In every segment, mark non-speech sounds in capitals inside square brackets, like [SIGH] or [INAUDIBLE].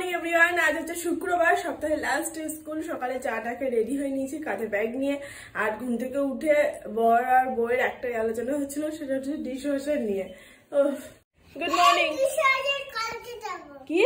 Morning everyone আজ হচ্ছে শুক্রবার সপ্তাহে লাস্ট স্কুল সকালে চাটাকে রেডি হয়ে নিয়েছি কাঁধে ব্যাগ নিয়ে। আর ঘুম থেকে উঠে বর আর বইয়ের একটাই আলোচনা হচ্ছিল সেটা হচ্ছে ডিশ ওয়াশার নিয়ে গুড মর্নিং বিসর্জন কালকে যাব। কি?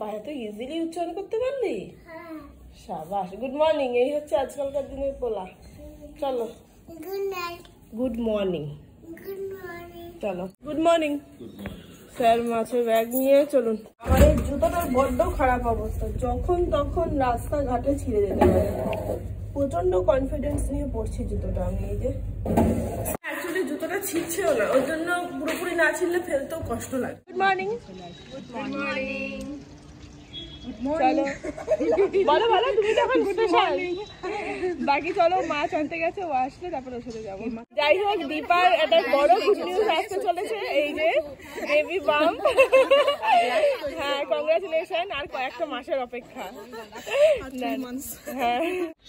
বাইরে তো ইজিলি উচ্চারণ করতে পারলি? হ্যাঁ। সাবাস গুড মর্নিং এই হচ্ছে আজকালকার দিনের পোলা। চলো। Good night good morning good morning চলো। গুড মর্নিং স্যার মাছের ব্যাগ নিয়ে চলুন। আমার এই জুতোটার বড্ড খারাপ অবস্থা। যখন তখন রাস্তাঘাটে ছিঁড়ে যেতে পারে। প্রচণ্ড কনফিডেন্স নিয়ে পড়ছি জুতোটা আমি এই যে। অ্যাকচুয়ালি জুতোটা ছিঁড়ছেও না। ওর জন্য পুরোপুরি না ছিঁড়লে ফেলতেও কষ্ট লাগে। গুড মর্নিং গুড মর্নিং চলো। বলো বলো তুমি তখন বাকি চলো মাছ আনতে গেছে ও আসলে তারপর ওর সাথে যাব। যাই হোক দীপার একটা বড় গুড নিউজ আসতে চলেছে এই যে বেবি বাম হ্যাঁ কংগ্রাচুলেশন আর কয়েকটা মাসের অপেক্ষা। হ্যাঁ।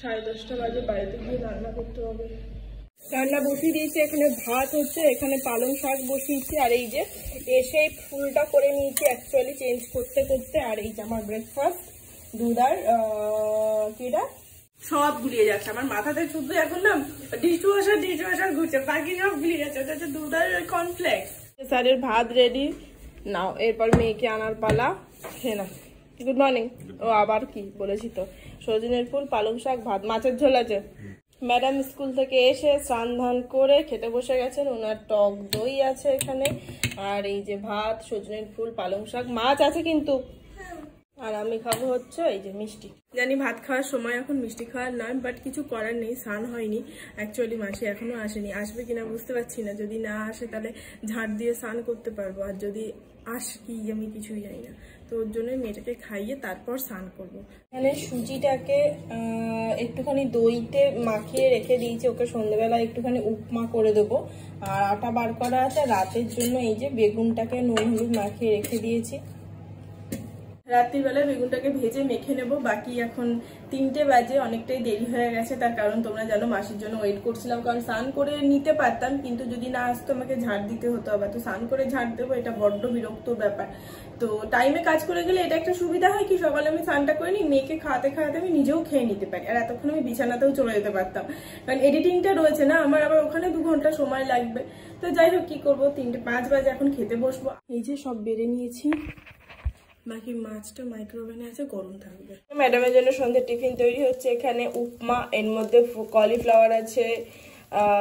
সাড়ে দশটা বাজে বাড়িতে গিয়ে রান্না করতে হবে। রান্না বসিয়ে দিয়েছি এখানে ভাত হচ্ছে এখানে পালং শাক বসিয়েছি আর এই যে এসে ফুলটা করে নিয়েছি অ্যাকচুয়ালি চেঞ্জ করতে করতে আর এই যে আমার ব্রেকফাস্ট দুধ আর সব গুলিয়ে যাচ্ছে আমার মাথাতে শুধু এখন না ডিশ ওয়াশার ডিশ ওয়াশার ঘুরছে বাকি সব গুলিয়ে যাচ্ছে এটা হচ্ছে দুধ আর কর্নফ্লেক্স স্যারের ভাত রেডি নাও এরপর মেয়েকে আনার পালা খেয়ে না গুড মর্নিং ও আবার কি বলেছি তো। সজনের ফুল পালং শাক ভাত মাছের ঝোল আছে। ম্যাডাম স্কুল থেকে এসে স্নান ধান করে খেতে বসে গেছেন। ওনার টক দই আছে এখানে। আর এই যে ভাত, সজনের ফুল, পালং শাক, মাছ আছে কিন্তু। আর আমি খাব হচ্ছে এই যে মিষ্টি। জানি ভাত খাওয়ার সময় এখন মিষ্টি খাওয়ার নয় বাট কিছু করার নেই, স্নান হয়নি। অ্যাকচুয়ালি মাসি এখনও আসেনি। আসবে কিনা বুঝতে পারছি না। যদি না আসে, তাহলে ঝাড় দিয়ে স্নান করতে পারব। আর যদি আস কি, আমি কিছুই জানি না। তো ওর জন্য মেয়েটাকে খাইয়ে তারপর স্নান করব। এখানে সুজিটাকে একটুখানি দইতে মাখিয়ে রেখে দিয়েছি। ওকে সন্ধ্যেবেলা একটুখানি উপমা করে দেবো। আর আটা বার করা আছে। রাতের জন্য এই যে বেগুনটাকে নুন হলুদ মাখিয়ে রেখে দিয়েছি। রাত্রিবেলা বেগুনটাকে ভেজে মেখে নেব। বাকি এখন তিনটে বাজে, অনেকটাই দেরি হয়ে গেছে। তার কারণ তোমরা জানো, মাসির জন্য ওয়েট করছিলাম। কারণ স্নান করে নিতে পারতাম, কিন্তু যদি না আসতো আমাকে ঝাড় দিতে হতো আবার। তো স্নান করে ঝাড় দেবো, এটা বড্ড বিরক্ত ব্যাপার। তো টাইমে কাজ করে গেলে এটা একটা সুবিধা হয় কি, সকালে আমি স্নানটা করে নিই মেয়েকে খাওয়াতে খাওয়াতে আমি নিজেও খেয়ে নিতে পারি। আর এতক্ষণ আমি বিছানাতেও চলে যেতে পারতাম। কারণ এডিটিংটা রয়েছে না, আমার আবার ওখানে দু ঘণ্টা সময় লাগবে। তো যাই হোক, কি করব? তিনটে পাঁচ বাজে এখন খেতে বসবো। এই যে সব বেড়ে নিয়েছি। বাকি মাছটা মাইক্রোওভেনে আছে গরম থাকবে। ম্যাডামের জন্য সন্ধ্যে টিফিন তৈরি হচ্ছে। এখানে উপমা এর মধ্যে কলিফ্লাওয়ার আছে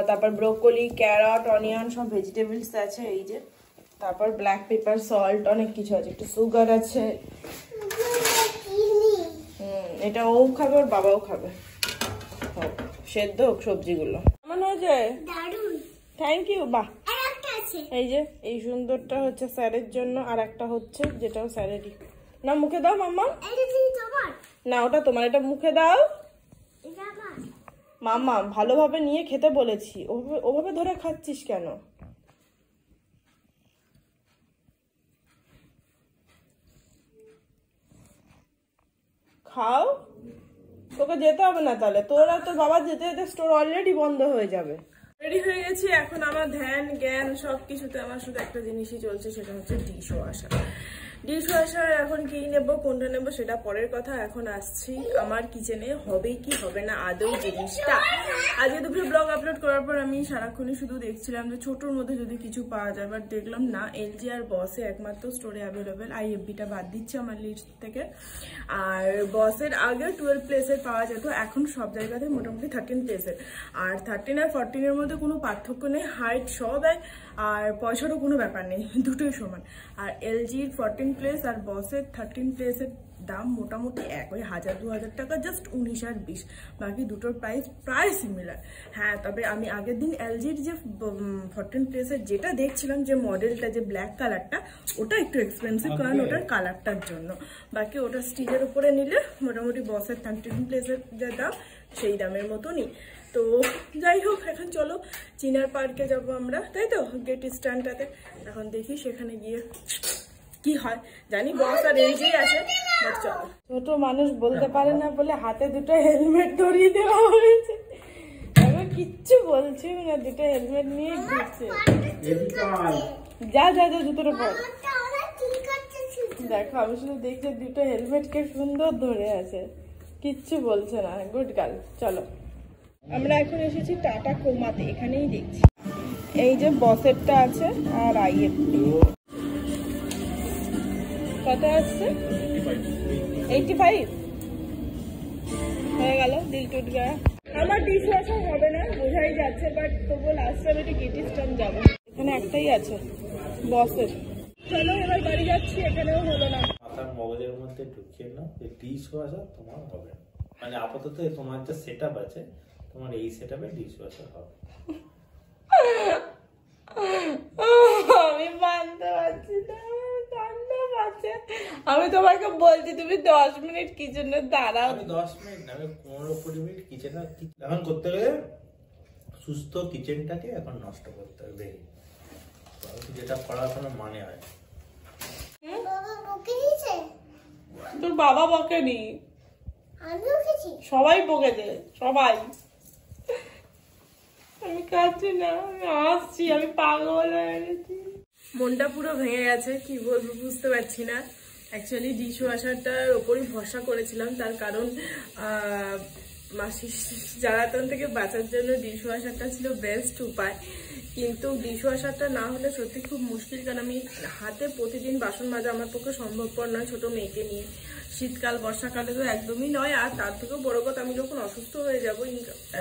তারপর ব্রোকলি ক্যারট অনিয়ন সব ভেজিটেবলস আছে এই যে। তারপর ব্ল্যাক পেপার সল্ট অনেক কিছু আছে। একটু সুগার আছে। এটা ও খাবে ওর বাবাও খাবে। সেদ্ধ হোক সবজিগুলো। কেমন হয়েছে? থ্যাংক ইউ বাহ। এই যে এই সুন্দরটা হচ্ছে স্যারের জন্য আর একটা হচ্ছে যেটাও স্যারেরই। না মুখে দাও মাম্মা না ওটা তোমার এটা মুখে দাও। মাম্মা ভালোভাবে নিয়ে খেতে বলেছি। ওভাবে ওভাবে ধরে খাচ্ছিস কেন? খাও। তোকে যেতে হবে না তাহলে। তোরা তোর বাবা যেতে যেতে স্টোর অলরেডি বন্ধ হয়ে যাবে। রেডি হয়ে গেছি, এখন আমার ধ্যান, জ্ঞান সব কিছুতে আমার শুধু একটা জিনিসই চলছে, সেটা হচ্ছে ডিশ ওয়াশার। ডিশ ওয়াশার এখন কি নেব, কোনটা নেব সেটা পরের কথা, এখন আসছি আমার কিচেনে হবে কি হবে না আদৌ জিনিসটা। আজকে দুপুরে ব্লগ আপলোড করার পর আমি সারাক্ষণই শুধু দেখছিলাম যে ছোটোর মধ্যে যদি কিছু পাওয়া যায় বাট দেখলাম না এলজি আর বসে একমাত্র স্টোরে অ্যাভেলেবেল আই আইএফবিটা বাদ দিচ্ছে আমার লিস্ট থেকে। আর বসের আগে টুয়েলভ প্লেসের পাওয়া যেত, এখন সব জায়গাতে মোটামুটি থার্টিন প্লেসের আর থার্টিন আর ফোরটিনের মধ্যে কোনো পার্থক্য নেই হাইট সব এক আর পয়সারও কোনো ব্যাপার নেই [LAUGHS] দুটোই সমান। আর এলজির ফোরটিন প্লেস আর বসের থার্টিন প্লেসের দাম মোটামুটি এক ওই হাজার দু হাজার টাকা জাস্ট উনিশ আর বিশ। বাকি দুটোর প্রাইস প্রায় সিমিলার হ্যাঁ তবে আমি আগের দিন এলজির যে ফোরটিন প্লেসের যেটা দেখছিলাম যে মডেলটা যে ব্ল্যাক কালারটা ওটা একটু এক্সপেন্সিভ কারণ ওটার কালারটার জন্য। বাকি ওটা স্টিলের উপরে নিলে মোটামুটি বসের থার্টিন প্লেসের যে দাম সেই দামের মতনই। তো যাই হোক, এখন চলো চিনার পার্কে যাব আমরা, তাই তো? গেট স্ট্যান্ডটাতে এখন দেখি সেখানে গিয়ে কি হয়। জানি বস আর এলজি আছে চলো। ছোট মানুষ বলতে পারে না বলে হাতে দুটো হেলমেট ধরিয়ে দেওয়া হয়েছে। কিচ্ছু বলছি না, দুটো হেলমেট নিয়ে ঘুরছে। যা যা যা জুতোটা পর আমারটা ওরা ঠিক করছে শুধু দেখো, আমি শুধু দেখছি দুটো হেলমেটকে সুন্দর ধরে আছে। কিচ্ছু বলছে না। গুড গার্ল চলো। আমরা এখন এসেছি টাটা কোমাতে, এখানেই দেখছি। এই যে বসেরটা আছে আর আইএফ কত আসছে? এইটি ফাইভ হয়ে গেল, দিল টুট গয়া। আমার ডিশ ওয়াশার হবে না, বোঝাই যাচ্ছে বাট তবুও লাস্ট টাইম একটু গেটি স্টান যাব। এখানে একটাই আছে বসের চলো, এবার বাড়ি যাচ্ছি, এখানেও হলো না। মাথার মগজের মধ্যে ঢুকিয়ে নাও যে ডিশ ওয়াশার তোমার হবে না। মানে আপাতত তোমার যে সেট আছে তোমার এই সেট আপে ডিশ হবে। আমি মানতে পারছি না আমি তোমাকে বলছি তুমি দশ মিনিট কি জন্য দাঁড়াও দশ মিনিট না আমি পনেরো কুড়ি মিনিট কিচেন এখন করতে গেলে সুস্থ কিচেনটাকে এখন নষ্ট করতে হবে। যেটা করার কোনো মানে হয় তোর বাবা বকেনি। সবাই বকেছে সবাই। মনটা পুরো ভেঙে গেছে, কি বলব, বুঝতে পারছি না। অ্যাকচুয়ালি ডিশ ওয়াশারটার ওপরই ভরসা করেছিলাম, তার কারণ মাসির জ্বালাতন থেকে বাঁচার জন্য ডিশ ওয়াশারটা ছিল বেস্ট উপায়। কিন্তু ডিশ ওয়াশারটা না হলে সত্যি খুব মুশকিল, কারণ আমি হাতে প্রতিদিন বাসন মাজা আমার পক্ষে সম্ভবপর নয় ছোট মেয়েকে নিয়ে। শীতকাল বর্ষাকালে তো একদমই নয়। আর তার থেকেও বড় কথা, আমি যখন অসুস্থ হয়ে যাব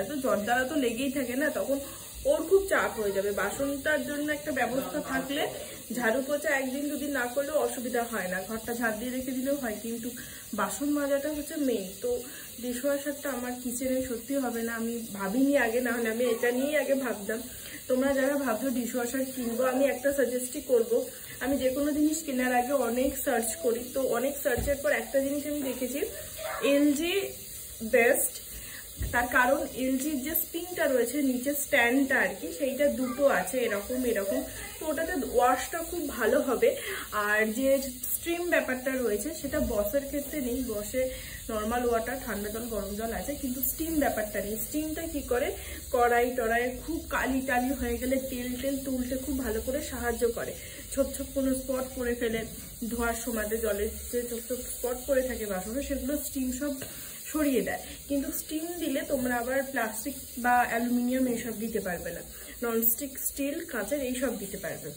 এত দ্বারা তো লেগেই থাকে না, তখন ওর খুব চাপ হয়ে যাবে। বাসনটার জন্য একটা ব্যবস্থা থাকলে ঝাড়ু পোছা একদিন, দুদিন না করলেও অসুবিধা হয় না। ঘরটা ঝাড় দিয়ে রেখে দিলেও হয়, কিন্তু বাসন মাজাটা হচ্ছে মেন তো ডিশওয়াশারটা আমার কিচেনে সত্যি হবে না, আমি ভাবিনি আগে, না হলে আমি এটা নিয়েই আগে ভাবতাম। তোমরা যারা ভাবছ ডিশওয়াশার কিনবো, আমি একটা সাজেস্টই করব আমি যে কোনো জিনিস কেনার আগে অনেক সার্চ করি। তো অনেক সার্চের পর একটা জিনিস আমি দেখেছি এলজি বেস্ট তার কারণ এলজির যে স্প্রিংটা রয়েছে নিচে স্ট্যান্ডটা আর কি, সেইটা দুটো আছে, এরকম এরকম। তো ওটাতে ওয়াশটা খুব ভালো হবে। আর যে স্ট্রিম ব্যাপারটা রয়েছে, সেটা বসের ক্ষেত্রে নেই। বসে নর্মাল ওয়াটার ঠান্ডা জল, গরম জল আছে, কিন্তু স্টিম ব্যাপারটা নেই। স্টিমটা কি করে? কড়াই টড়াই খুব কালি টালি হয়ে গেলে তেল টেল তুলতে খুব ভালো করে সাহায্য করে। ছোপ ছোপ কোনো স্পট করে ফেলে, ধোয়ার সময় জলের যে ছোপ ছোপ স্পট করে থাকে বাসনে সেগুলো স্টিম সব সরিয়ে দেয়। কিন্তু স্টিম দিলে তোমরা আবার প্লাস্টিক বা অ্যালুমিনিয়াম এইসব দিতে পারবে না। ননস্টিক স্টিল কাঁচের এইসব দিতে পারবে।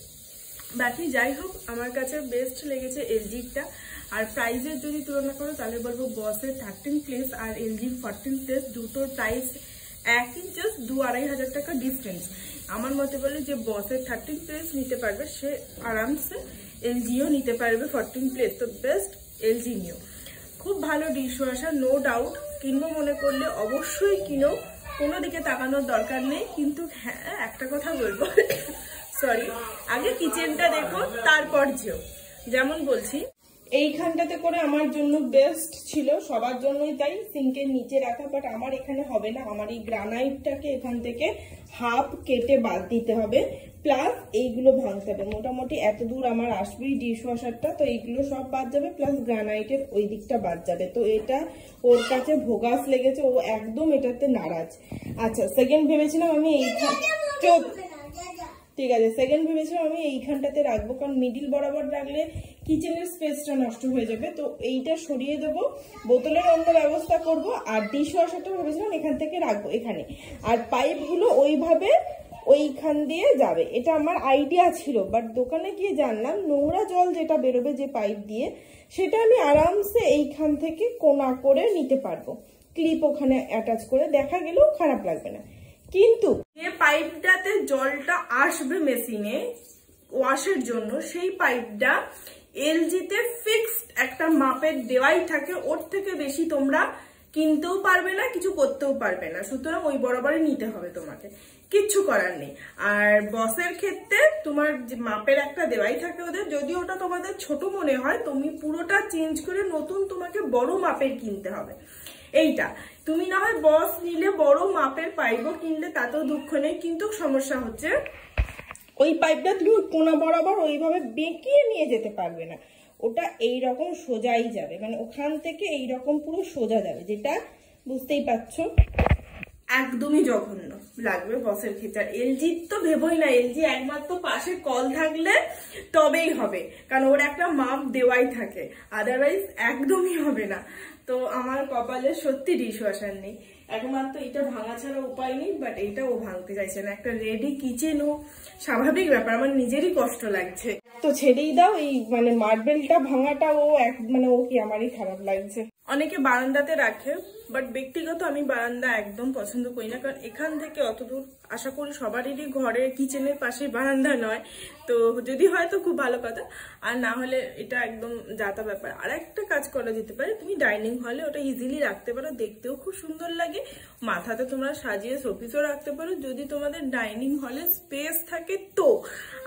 বাকি যাই হোক, আমার কাছে বেস্ট লেগেছে এলজিটা আর প্রাইজের যদি তুলনা করো, তাহলে বলব বসের থার্টিন প্লেস আর এলজির ফোরটিন প্লেস দুটোর প্রাইস একই জাস্ট দু আড়াই হাজার টাকা ডিফারেন্স আমার মতে বলে যে বসের থার্টিন প্লেস নিতে পারবে, সে আরামসে এলজিও নিতে পারবে ফোরটিন প্লেস তো বেস্ট এলজি নিও। খুব ভালো ডিশ ওয়াশার নো ডাউট কিনবো মনে করলে অবশ্যই কিনো। কোনো দিকে তাকানোর দরকার নেই, কিন্তু হ্যাঁ একটা কথা বলব। [LAUGHS] সরি আগে কিচেনটা দেখো, তারপর যেও। যেমন বলছি এইখানটাতে করে আমার জন্য বেস্ট ছিল সবার জন্যই তাই সিঙ্কের নিচে রাখা বাট আমার এখানে হবে না। আমার এই গ্রানাইটটাকে এখান থেকে হাফ কেটে বাদ দিতে হবে প্লাস এইগুলো ভাঙতে হবে। মোটামুটি এত দূর আমার আসবেই ডিশ ওয়াশারটা তো এইগুলো সব বাদ যাবে প্লাস গ্রানাইটের ওই দিকটা বাদ যাবে। তো এটা ওর কাছে ভোগাস লেগেছে ও একদম এটাতে নারাজ। আচ্ছা সেকেন্ড ভেবেছিলাম আমি এইখান চোখ ঠিক আছে সেকেন্ড ভেবেছিলাম আমি এইখানটাতে রাখব কারণ মিডিল বরাবর রাখলে কিচেনের স্পেসটা নষ্ট হয়ে যাবে। তো এইটা সরিয়ে দেবো। বোতলের অন্য ব্যবস্থা করব আর ডিশ ওয়াশারটা ভেবেছিলাম এখান থেকে রাখব এখানে। আর পাইপগুলো ওইভাবে ওইখান দিয়ে যাবে। এটা আমার আইডিয়া ছিল বাট দোকানে গিয়ে জানলাম নোংরা জল যেটা বেরোবে যে পাইপ দিয়ে, সেটা আমি আরামসে এইখান থেকে কোনা করে নিতে পারব। ক্লিপ ওখানে অ্যাটাচ করে, দেখা গেলেও খারাপ লাগবে না। কিন্তু যে পাইপটাতে জলটা আসবে মেশিনে ওয়াশের জন্য, সেই পাইপটা এলজিতে ফিক্সড একটা মাপের দেওয়াই থাকে, ওর থেকে বেশি তোমরা কিনতেও পারবে না, কিছু করতেও পারবে না। সুতরাং ওই বরাবরই নিতে হবে তোমাকে। কিচ্ছু করার নেই। আর বসের ক্ষেত্রে তোমার মাপের একটা দেওয়াই থাকে ওদের, যদি ওটা তোমাদের ছোট মনে হয়, তুমি পুরোটা চেঞ্জ করে নতুন তোমাকে বড় মাপের কিনতে হবে। এইটা। তুমি না হয় বস নিলে বড় মাপের পাইপও কিনলে তাতেও দুঃখ নেই, কিন্তু সমস্যা হচ্ছে ওই পাইপটা তুমি কোনা বরাবর ওইভাবে বেঁকিয়ে নিয়ে যেতে পারবে না। ওটা এই রকম সোজাই যাবে। মানে ওখান থেকে এই রকম পুরো সোজা যাবে, যেটা বুঝতেই পারছ? একদমই জঘন্য লাগবে বসের আর এলজির তো ভেবই না, এলজি একমাত্র পাশে কল থাকলে তবেই হবে। কারণ ওর একটা মাপ দেওয়াই থাকে আদারওয়াইজ একদমই হবে না। তো আমার কপালে সত্যি ডিশ ওয়াশার নেই। একমাত্র এটা ভাঙা ছাড়া উপায় নেই বাট এটা ও ভাঙতে চাইছে না। একটা রেডি কিচেন ও স্বাভাবিক ব্যাপার, আমার নিজেরই কষ্ট লাগছে। তো ছেড়েই দাও, এই মানে মার্বেলটা ভাঙাটা ও এক মানে ও কি আমারই খারাপ লাগছে। অনেকে বারান্দাতে রাখে বাট ব্যক্তিগত আমি বারান্দা একদম পছন্দ করি না, কারণ এখান থেকে অত দূর আশা করি সবারই ঘরে কিচেনের পাশে বারান্দা নয়। তো যদি হয় তো খুব ভালো কথা, আর না হলে এটা একদম যাতা ব্যাপার। আর একটা কাজ করা যেতে পারে, তুমি ডাইনিং হলে ওটা ইজিলি রাখতে পারো, দেখতেও খুব সুন্দর লাগে। মাথাতে তোমরা সাজিয়ে শোপিসও রাখতে পারো, যদি তোমাদের ডাইনিং হলে স্পেস থাকে তো।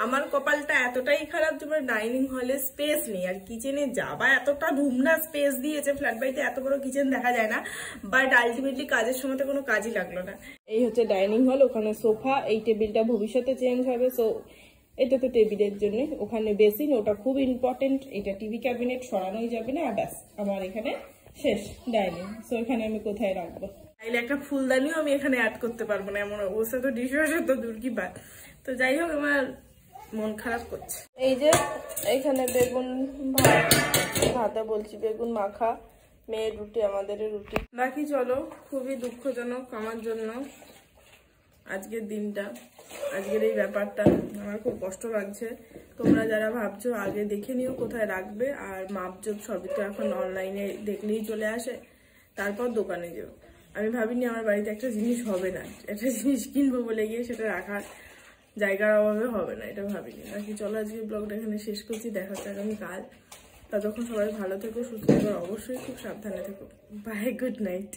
আমার কপালটা এতটাই খারাপ তোমার ডাইনিং হলে স্পেস নেই, আর কিচেনে যাবা এতটা রুম না স্পেস দিয়েছে ফ্ল্যাট বাড়িতে এত বড় কিচেন দেখা যায় না বাট আলটিমেটলি কাজের সময় তো কোনো কাজই লাগল না। এই হচ্ছে ডাইনিং হল ওখানে সোফা এই টেবিলটা ভবিষ্যতে চেঞ্জ হবে সো এটা তো টেবিলের জন্য। ওখানে বেসিন ওটা খুব ইম্পর্টেন্ট এটা টিভি ক্যাবিনেট সরানোই যাবে না ব্যাস আমার এখানে শেষ ডাইনিং সো এখানে আমি কোথায় রাখব? চাইলে একটা ফুলদানিও আমি এখানে অ্যাড করতে পারব না এমন অবস্থা তো ডিশওয়াশার তো দূর কি বাদ তো যাই হোক আমার মন খারাপ করছে। এই যে এখানে বেগুন ভাত ভাতে বলছি বেগুন মাখা। মেয়ের রুটি আমাদের রুটি। বাকি চলো, খুবই দুঃখজনক, আমার জন্য আজকের দিনটা, আজকের এই ব্যাপারটা। আমার খুব কষ্ট লাগছে। তোমরা যারা ভাবছ আগে দেখে নিও কোথায় রাখবে, আর মাপজোপ সবই তো এখন অনলাইনে দেখলেই চলে আসে, তারপর দোকানে যেও। আমি ভাবিনি আমার বাড়িতে একটা জিনিস হবে না, একটা জিনিস কিনবো বলে গিয়ে সেটা রাখার জায়গার অভাবে হবে না, এটা ভাবিনি। বাকি চলো আজকে ব্লগটা এখানে শেষ করছি, দেখা হচ্ছে আগামী কাল ততক্ষণ সবাই ভালো থেকো সুস্থ থেকো অবশ্যই খুব সাবধানে থেকো। Bye good night